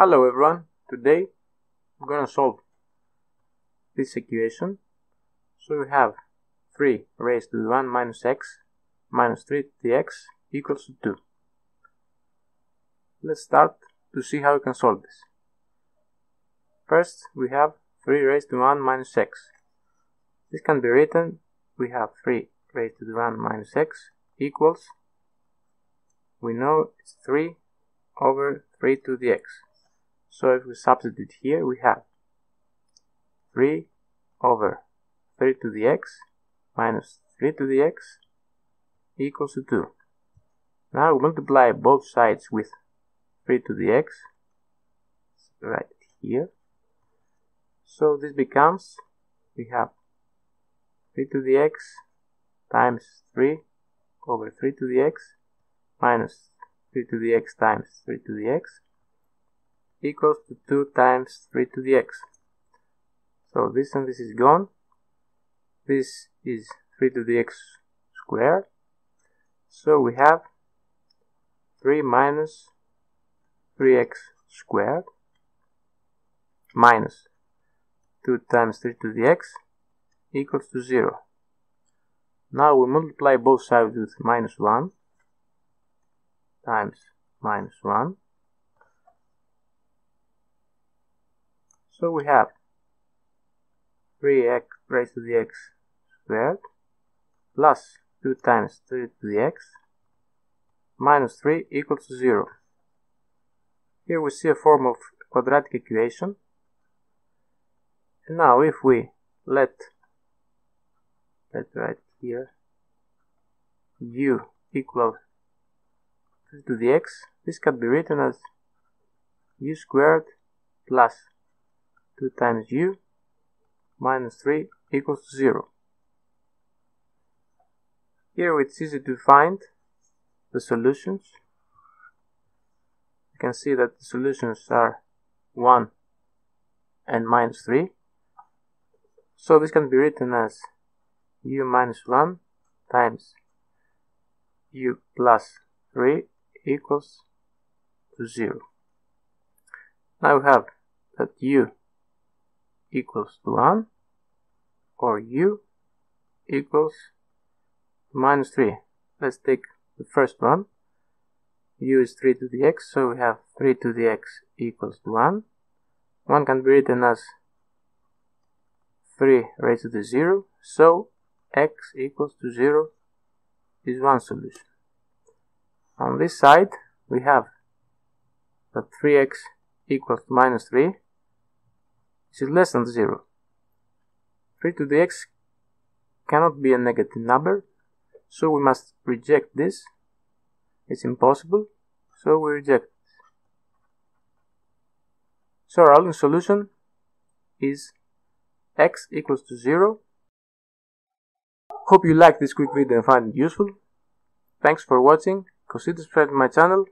Hello everyone, today I'm gonna solve this equation. So we have 3 raised to the 1 minus x minus 3 to the x equals to 2. Let's start to see how we can solve this. First we have 3 raised to the 1 minus x. This can be written, we have 3 raised to the 1 minus x equals, we know it's 3 over 3 to the x. So if we substitute here, we have 3 over 3 to the x minus 3 to the x equals to 2. Now we multiply both sides with 3 to the x, right here. So this becomes, we have 3 to the x times 3 over 3 to the x minus 3 to the x times 3 to the x equals to 2 times 3 to the x. So this and this is gone. This is 3 to the x squared. So we have 3 minus 3x squared minus 2 times 3 to the x equals to 0. Now we multiply both sides with minus 1 times minus 1 So we have 3x raised to the x squared plus 2 times 3 to the x minus 3 equals to 0. Here we see a form of quadratic equation. And now if we let, let right here, u equals 3 to the x, this can be written as u squared plus 2 times u minus 3 equals to 0. Here it's easy to find the solutions. You can see that the solutions are 1 and minus 3. So this can be written as u minus 1 times u plus 3 equals to 0. Now we have that u equals to 1 or u equals minus 3. Let's take the first one. u is 3 to the x, so we have 3 to the x equals to 1. 1 can be written as 3 raised to the 0, so x equals to 0 is one solution. On this side, we have that 3x equals to minus 3, this is less than 0. 3 to the x cannot be a negative number, so we must reject this. It's impossible, so we reject it. So our only solution is x equals to 0. Hope you liked this quick video and find it useful. Thanks for watching. Consider subscribing my channel